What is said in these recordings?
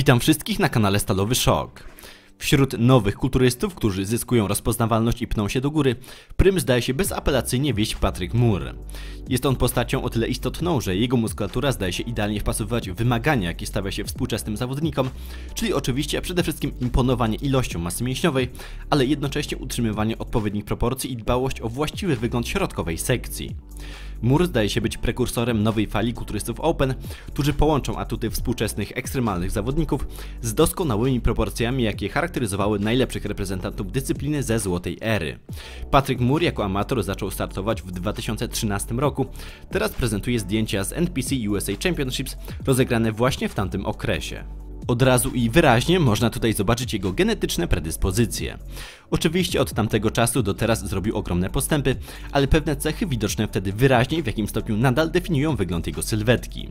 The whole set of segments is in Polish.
Witam wszystkich na kanale Stalowy Szok. Wśród nowych kulturystów, którzy zyskują rozpoznawalność i pną się do góry, prym zdaje się bezapelacyjnie wieść Patrick Moore. Jest on postacią o tyle istotną, że jego muskulatura zdaje się idealnie wpasowywać w wymagania, jakie stawia się współczesnym zawodnikom, czyli oczywiście przede wszystkim imponowanie ilością masy mięśniowej, ale jednocześnie utrzymywanie odpowiednich proporcji i dbałość o właściwy wygląd środkowej sekcji. Moore zdaje się być prekursorem nowej fali kulturystów Open, którzy połączą atuty współczesnych ekstremalnych zawodników z doskonałymi proporcjami, jakie charakteryzowały najlepszych reprezentantów dyscypliny ze złotej ery. Patrick Moore jako amator zaczął startować w 2013 roku, teraz prezentuje zdjęcia z NPC USA Championships rozegrane właśnie w tamtym okresie. Od razu i wyraźnie można tutaj zobaczyć jego genetyczne predyspozycje. Oczywiście od tamtego czasu do teraz zrobił ogromne postępy, ale pewne cechy widoczne wtedy wyraźnie w jakim stopniu nadal definiują wygląd jego sylwetki.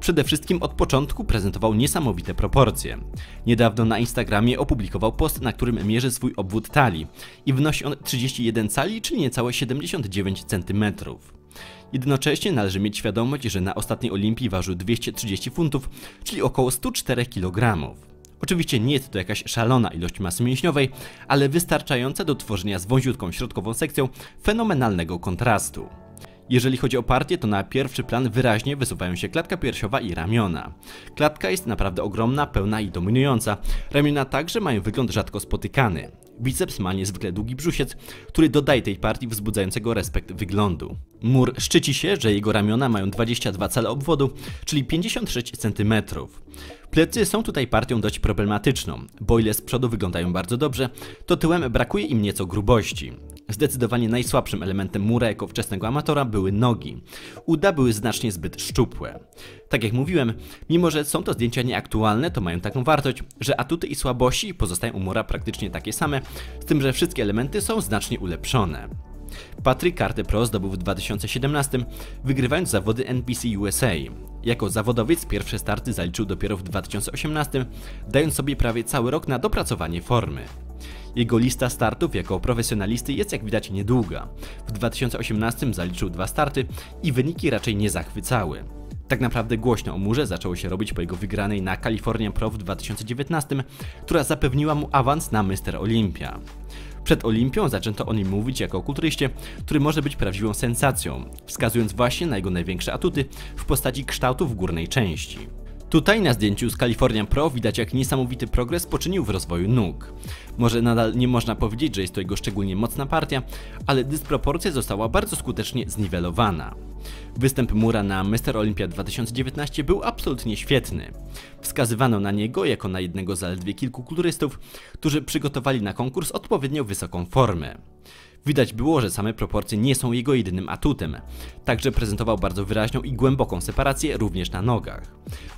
Przede wszystkim od początku prezentował niesamowite proporcje. Niedawno na Instagramie opublikował post, na którym mierzy swój obwód talii i wynosi on 31 cali, czyli niecałe 79 cm. Jednocześnie należy mieć świadomość, że na ostatniej Olimpii ważył 230 funtów, czyli około 104 kg. Oczywiście nie jest to jakaś szalona ilość masy mięśniowej, ale wystarczająca do tworzenia z wąziutką środkową sekcją fenomenalnego kontrastu. Jeżeli chodzi o partię, to na pierwszy plan wyraźnie wysuwają się klatka piersiowa i ramiona. Klatka jest naprawdę ogromna, pełna i dominująca. Ramiona także mają wygląd rzadko spotykany. Biceps ma niezwykle długi brzusiec, który dodaje tej partii wzbudzającego respekt wyglądu. Mur szczyci się, że jego ramiona mają 22 cale obwodu, czyli 56 cm. Plecy są tutaj partią dość problematyczną, bo ile z przodu wyglądają bardzo dobrze, to tyłem brakuje im nieco grubości. Zdecydowanie najsłabszym elementem Mura jako wczesnego amatora były nogi. Uda były znacznie zbyt szczupłe. Tak jak mówiłem, mimo że są to zdjęcia nieaktualne, to mają taką wartość, że atuty i słabości pozostają u Mura praktycznie takie same, z tym, że wszystkie elementy są znacznie ulepszone. Patrick kartę pro zdobył w 2017, wygrywając zawody NPC USA. Jako zawodowiec pierwsze starty zaliczył dopiero w 2018, dając sobie prawie cały rok na dopracowanie formy. Jego lista startów jako profesjonalisty jest jak widać niedługa. W 2018 zaliczył dwa starty i wyniki raczej nie zachwycały. Tak naprawdę głośno o murze zaczęło się robić po jego wygranej na California Pro w 2019, która zapewniła mu awans na Mr. Olympia. Przed Olimpią zaczęto o nim mówić jako o kulturyście, który może być prawdziwą sensacją, wskazując właśnie na jego największe atuty w postaci kształtu w górnej części. Tutaj na zdjęciu z California Pro widać jak niesamowity progres poczynił w rozwoju nóg. Może nadal nie można powiedzieć, że jest to jego szczególnie mocna partia, ale dysproporcja została bardzo skutecznie zniwelowana. Występ Mura na Mr. Olympia 2019 był absolutnie świetny. Wskazywano na niego jako na jednego z zaledwie kilku kulturystów, którzy przygotowali na konkurs odpowiednio wysoką formę. Widać było, że same proporcje nie są jego jedynym atutem. Także prezentował bardzo wyraźną i głęboką separację również na nogach.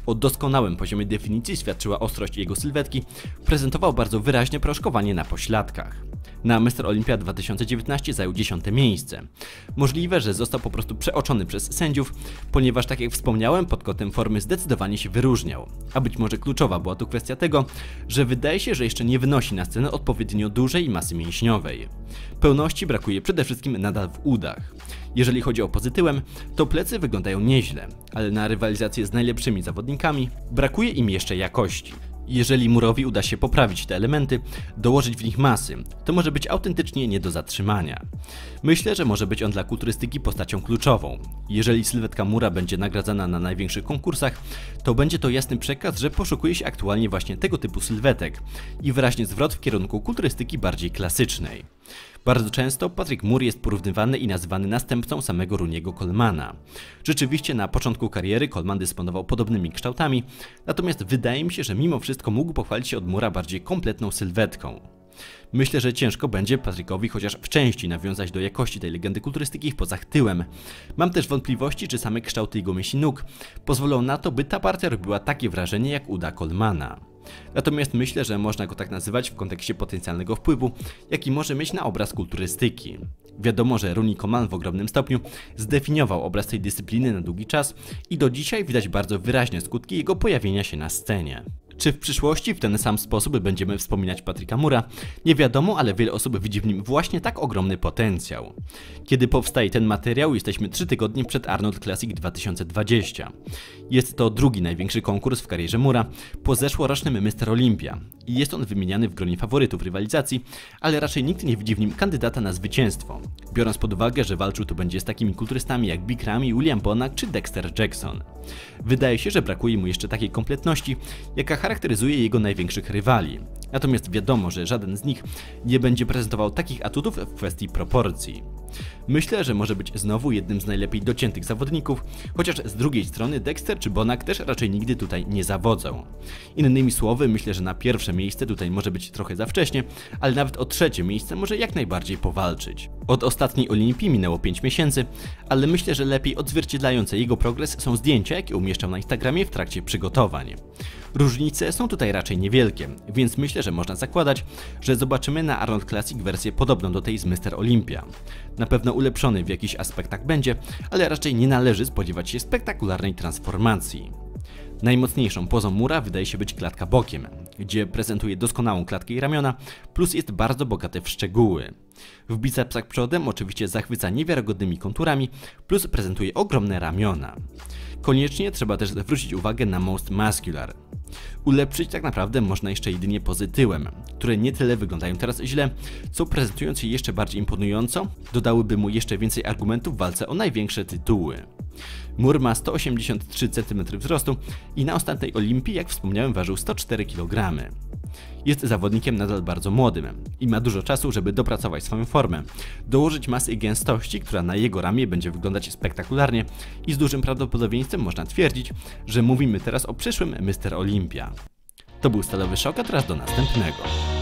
O doskonałym poziomie definicji świadczyła ostrość jego sylwetki, prezentował bardzo wyraźne proszkowanie na pośladkach. Na Mr. Olympia 2019 zajął 10 miejsce. Możliwe, że został po prostu przeoczony przez sędziów, ponieważ tak jak wspomniałem, pod kątem formy zdecydowanie się wyróżniał. A być może kluczowa była tu kwestia tego, że wydaje się, że jeszcze nie wynosi na scenę odpowiednio dużej masy mięśniowej. Pełności brakuje przede wszystkim nadal w udach. Jeżeli chodzi o pozytyłem, to plecy wyglądają nieźle, ale na rywalizację z najlepszymi zawodnikami brakuje im jeszcze jakości. Jeżeli murowi uda się poprawić te elementy, dołożyć w nich masy, to może być autentycznie nie do zatrzymania. Myślę, że może być on dla kulturystyki postacią kluczową. Jeżeli sylwetka mura będzie nagradzana na największych konkursach, to będzie to jasny przekaz, że poszukuje się aktualnie właśnie tego typu sylwetek i wyraźnie zwrot w kierunku kulturystyki bardziej klasycznej. Bardzo często Patrick Moore jest porównywany i nazywany następcą samego Runiego Colmana. Rzeczywiście na początku kariery Coleman dysponował podobnymi kształtami, natomiast wydaje mi się, że mimo wszystko mógł pochwalić się od Mura bardziej kompletną sylwetką. Myślę, że ciężko będzie Patrickowi chociaż w części nawiązać do jakości tej legendy kulturystyki w pozach tyłem. Mam też wątpliwości, czy same kształty jego mięśni nóg pozwolą na to, by ta partia robiła takie wrażenie jak uda Colmana. Natomiast myślę, że można go tak nazywać w kontekście potencjalnego wpływu, jaki może mieć na obraz kulturystyki. Wiadomo, że Rooney Coman w ogromnym stopniu zdefiniował obraz tej dyscypliny na długi czas i do dzisiaj widać bardzo wyraźne skutki jego pojawienia się na scenie. Czy w przyszłości w ten sam sposób będziemy wspominać Patryka Mura? Nie wiadomo, ale wiele osób widzi w nim właśnie tak ogromny potencjał. Kiedy powstaje ten materiał, jesteśmy 3 tygodnie przed Arnold Classic 2020. Jest to drugi największy konkurs w karierze Mura, po zeszłorocznym Mr. Olympia. I jest on wymieniany w gronie faworytów rywalizacji, ale raczej nikt nie widzi w nim kandydata na zwycięstwo. Biorąc pod uwagę, że walczył tu będzie z takimi kulturystami jak Big Ramy, William Bonak czy Dexter Jackson. Wydaje się, że brakuje mu jeszcze takiej kompletności, jaka charakteryzuje jego największych rywali. Natomiast wiadomo, że żaden z nich nie będzie prezentował takich atutów w kwestii proporcji. Myślę, że może być znowu jednym z najlepiej dociętych zawodników, chociaż z drugiej strony Dexter czy Bonak też raczej nigdy tutaj nie zawodzą. Innymi słowy, myślę, że na pierwsze miejsce tutaj może być trochę za wcześnie, ale nawet o trzecie miejsce może jak najbardziej powalczyć. Od ostatniej Olimpii minęło 5 miesięcy, ale myślę, że lepiej odzwierciedlające jego progres są zdjęcia, jakie umieszczał na Instagramie w trakcie przygotowań. Różnice są tutaj raczej niewielkie, więc myślę, że można zakładać, że zobaczymy na Arnold Classic wersję podobną do tej z Mr. Olympia. Na pewno ulepszony w jakichś aspektach będzie, ale raczej nie należy spodziewać się spektakularnej transformacji. Najmocniejszą pozą Mura wydaje się być klatka bokiem, gdzie prezentuje doskonałą klatkę i ramiona, plus jest bardzo bogaty w szczegóły. W bicepsach przodem oczywiście zachwyca niewiarygodnymi konturami, plus prezentuje ogromne ramiona. Koniecznie trzeba też zwrócić uwagę na Most Muscular. Ulepszyć tak naprawdę można jeszcze jedynie pozytyłem, które nie tyle wyglądają teraz źle, co prezentując się jeszcze bardziej imponująco, dodałyby mu jeszcze więcej argumentów w walce o największe tytuły. Mur ma 183 cm wzrostu i na ostatniej Olimpii, jak wspomniałem, ważył 104 kg. Jest zawodnikiem nadal bardzo młodym i ma dużo czasu, żeby dopracować swoją formę, dołożyć masy i gęstości, która na jego ramię będzie wyglądać spektakularnie i z dużym prawdopodobieństwem można twierdzić, że mówimy teraz o przyszłym Mr. Olympia. To był Stalowy Szok, a teraz do następnego.